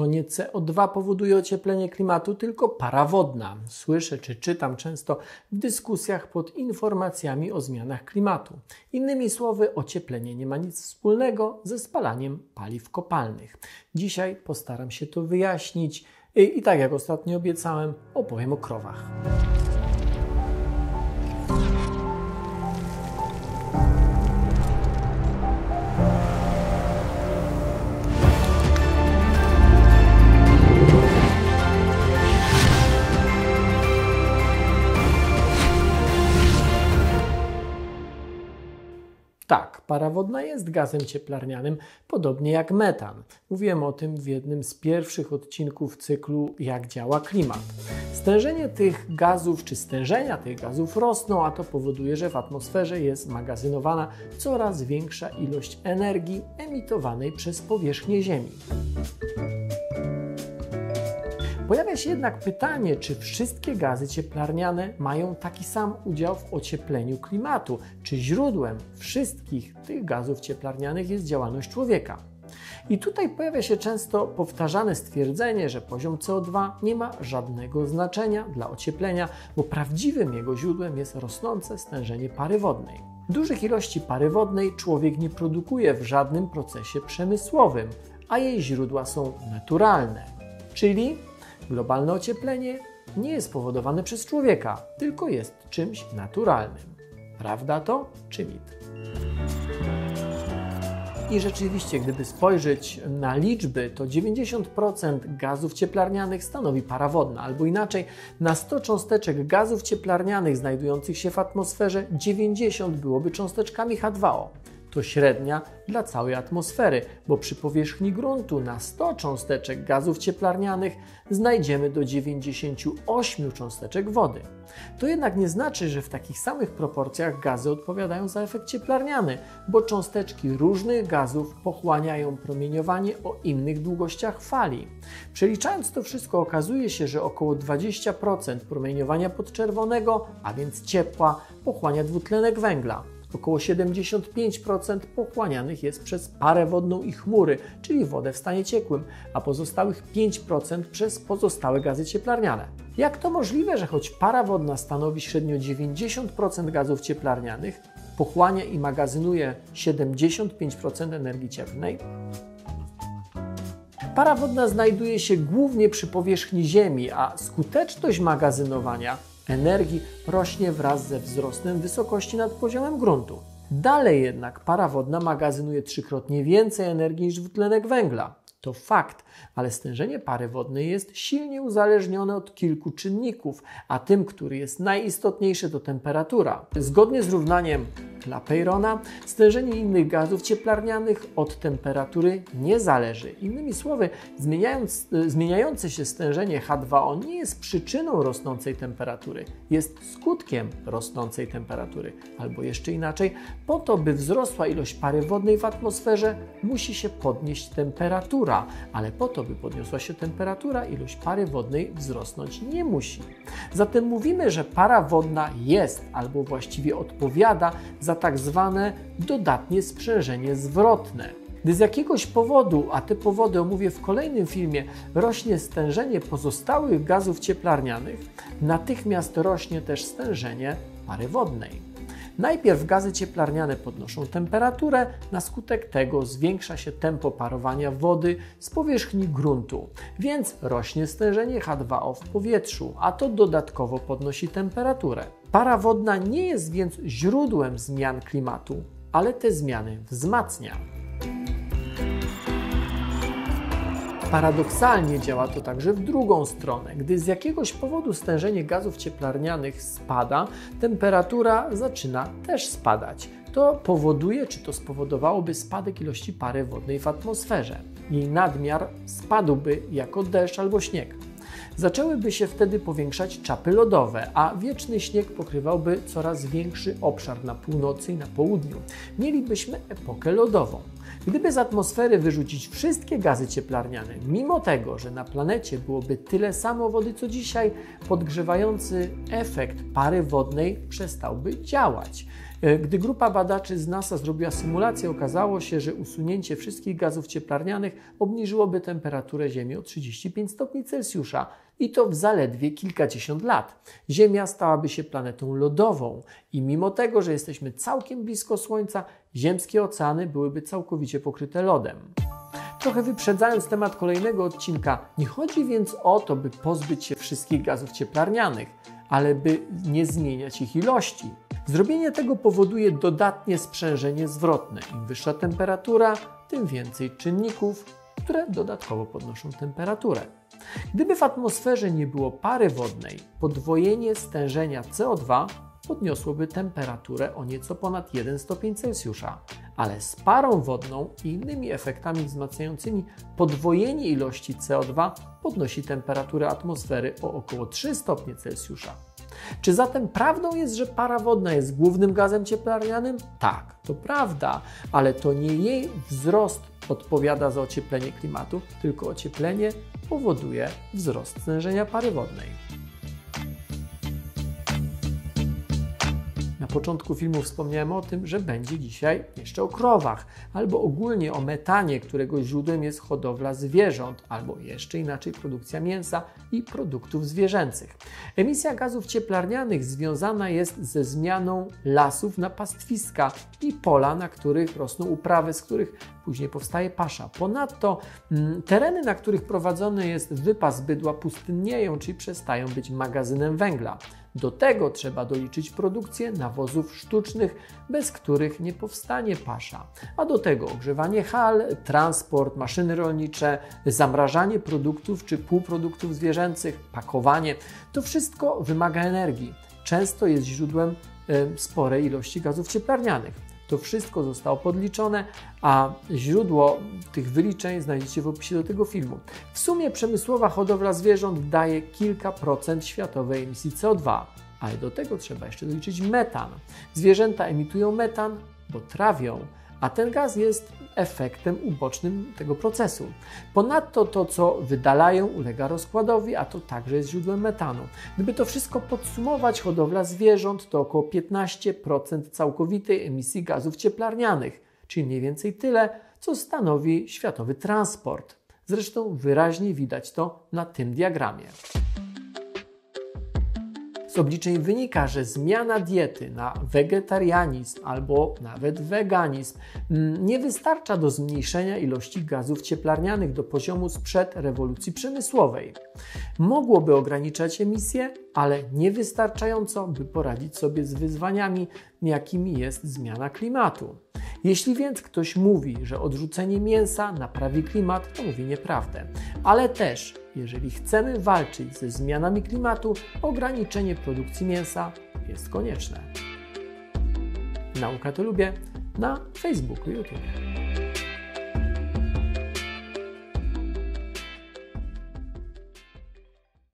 To nie CO2 powoduje ocieplenie klimatu, tylko para wodna. Słyszę czy czytam często w dyskusjach pod informacjami o zmianach klimatu. Innymi słowy, ocieplenie nie ma nic wspólnego ze spalaniem paliw kopalnych. Dzisiaj postaram się to wyjaśnić i, i tak jak ostatnio obiecałem, opowiem o krowach. Para wodna jest gazem cieplarnianym, podobnie jak metan. Mówiłem o tym w jednym z pierwszych odcinków cyklu Jak działa klimat. Stężenie tych gazów, czy stężenia tych gazów rosną, a to powoduje, że w atmosferze jest magazynowana coraz większa ilość energii emitowanej przez powierzchnię Ziemi. Pojawia się jednak pytanie, czy wszystkie gazy cieplarniane mają taki sam udział w ociepleniu klimatu, czy źródłem wszystkich tych gazów cieplarnianych jest działalność człowieka. I tutaj pojawia się często powtarzane stwierdzenie, że poziom CO2 nie ma żadnego znaczenia dla ocieplenia, bo prawdziwym jego źródłem jest rosnące stężenie pary wodnej. Dużych ilości pary wodnej człowiek nie produkuje w żadnym procesie przemysłowym, a jej źródła są naturalne, czyli Globalne ocieplenie nie jest spowodowane przez człowieka, tylko jest czymś naturalnym. Prawda to czy mit? I rzeczywiście, gdyby spojrzeć na liczby, to 90% gazów cieplarnianych stanowi para wodna, albo inaczej, na 100 cząsteczek gazów cieplarnianych znajdujących się w atmosferze, 90 byłoby cząsteczkami H2O to średnia dla całej atmosfery, bo przy powierzchni gruntu na 100 cząsteczek gazów cieplarnianych znajdziemy do 98 cząsteczek wody. To jednak nie znaczy, że w takich samych proporcjach gazy odpowiadają za efekt cieplarniany, bo cząsteczki różnych gazów pochłaniają promieniowanie o innych długościach fali. Przeliczając to wszystko okazuje się, że około 20% promieniowania podczerwonego, a więc ciepła, pochłania dwutlenek węgla. Około 75% pochłanianych jest przez parę wodną i chmury, czyli wodę w stanie ciekłym, a pozostałych 5% przez pozostałe gazy cieplarniane. Jak to możliwe, że choć para wodna stanowi średnio 90% gazów cieplarnianych, pochłania i magazynuje 75% energii cieplnej? Para wodna znajduje się głównie przy powierzchni Ziemi, a skuteczność magazynowania energii rośnie wraz ze wzrostem wysokości nad poziomem gruntu. Dalej jednak para wodna magazynuje trzykrotnie więcej energii niż dwutlenek węgla. To fakt, ale stężenie pary wodnej jest silnie uzależnione od kilku czynników, a tym, który jest najistotniejszy, to temperatura. Zgodnie z równaniem Clapeyrona, stężenie innych gazów cieplarnianych od temperatury nie zależy. Innymi słowy, zmieniając, zmieniające się stężenie H2O nie jest przyczyną rosnącej temperatury, jest skutkiem rosnącej temperatury. Albo jeszcze inaczej, po to, by wzrosła ilość pary wodnej w atmosferze, musi się podnieść temperatura, ale po to, by podniosła się temperatura, ilość pary wodnej wzrosnąć nie musi. Zatem mówimy, że para wodna jest albo właściwie odpowiada za za tak zwane dodatnie sprzężenie zwrotne. Gdy z jakiegoś powodu, a te powody omówię w kolejnym filmie, rośnie stężenie pozostałych gazów cieplarnianych, natychmiast rośnie też stężenie pary wodnej. Najpierw gazy cieplarniane podnoszą temperaturę, na skutek tego zwiększa się tempo parowania wody z powierzchni gruntu, więc rośnie stężenie H2O w powietrzu, a to dodatkowo podnosi temperaturę. Para wodna nie jest więc źródłem zmian klimatu, ale te zmiany wzmacnia. Paradoksalnie działa to także w drugą stronę. Gdy z jakiegoś powodu stężenie gazów cieplarnianych spada, temperatura zaczyna też spadać. To powoduje, czy to spowodowałoby spadek ilości pary wodnej w atmosferze. Jej nadmiar spadłby jako deszcz albo śnieg. Zaczęłyby się wtedy powiększać czapy lodowe, a wieczny śnieg pokrywałby coraz większy obszar na północy i na południu. Mielibyśmy epokę lodową. Gdyby z atmosfery wyrzucić wszystkie gazy cieplarniane, mimo tego, że na planecie byłoby tyle samo wody co dzisiaj, podgrzewający efekt pary wodnej przestałby działać. E, gdy grupa badaczy z NASA zrobiła symulację, okazało się, że usunięcie wszystkich gazów cieplarnianych obniżyłoby temperaturę Ziemi o 35 stopni Celsjusza i to w zaledwie kilkadziesiąt lat. Ziemia stałaby się planetą lodową i mimo tego, że jesteśmy całkiem blisko Słońca, ziemskie oceany byłyby całkowicie pokryte lodem. Trochę wyprzedzając temat kolejnego odcinka, nie chodzi więc o to, by pozbyć się wszystkich gazów cieplarnianych, ale by nie zmieniać ich ilości. Zrobienie tego powoduje dodatnie sprzężenie zwrotne. Im wyższa temperatura, tym więcej czynników, które dodatkowo podnoszą temperaturę. Gdyby w atmosferze nie było pary wodnej, podwojenie stężenia CO2 podniosłoby temperaturę o nieco ponad 1 stopień Celsjusza, ale z parą wodną i innymi efektami wzmacniającymi podwojenie ilości CO2 podnosi temperaturę atmosfery o około 3 stopnie Celsjusza. Czy zatem prawdą jest, że para wodna jest głównym gazem cieplarnianym? Tak, to prawda, ale to nie jej wzrost odpowiada za ocieplenie klimatu, tylko ocieplenie powoduje wzrost stężenia pary wodnej. Początku filmu wspomniałem o tym, że będzie dzisiaj jeszcze o krowach, albo ogólnie o metanie, którego źródłem jest hodowla zwierząt, albo jeszcze inaczej produkcja mięsa i produktów zwierzęcych. Emisja gazów cieplarnianych związana jest ze zmianą lasów na pastwiska i pola, na których rosną uprawy, z których później powstaje pasza. Ponadto mm, tereny, na których prowadzony jest wypas bydła, pustynnieją, czyli przestają być magazynem węgla. Do tego trzeba doliczyć produkcję nawozów sztucznych, bez których nie powstanie pasza. A do tego ogrzewanie hal, transport, maszyny rolnicze, zamrażanie produktów czy półproduktów zwierzęcych, pakowanie. To wszystko wymaga energii. Często jest źródłem sporej ilości gazów cieplarnianych. To wszystko zostało podliczone, a źródło tych wyliczeń znajdziecie w opisie do tego filmu. W sumie przemysłowa hodowla zwierząt daje kilka procent światowej emisji CO2, ale do tego trzeba jeszcze doliczyć metan. Zwierzęta emitują metan, bo trawią, a ten gaz jest efektem ubocznym tego procesu. Ponadto to, co wydalają, ulega rozkładowi, a to także jest źródłem metanu. Gdyby to wszystko podsumować, hodowla zwierząt to około 15% całkowitej emisji gazów cieplarnianych, czyli mniej więcej tyle, co stanowi światowy transport. Zresztą wyraźnie widać to na tym diagramie. Z obliczeń wynika, że zmiana diety na wegetarianizm albo nawet weganizm mm, nie wystarcza do zmniejszenia ilości gazów cieplarnianych do poziomu sprzed rewolucji przemysłowej. Mogłoby ograniczać emisje, ale niewystarczająco, by poradzić sobie z wyzwaniami, jakimi jest zmiana klimatu. Jeśli więc ktoś mówi, że odrzucenie mięsa naprawi klimat, to mówi nieprawdę. Ale też, jeżeli chcemy walczyć ze zmianami klimatu, ograniczenie produkcji mięsa jest konieczne. Nauka to lubię na Facebooku i YouTube.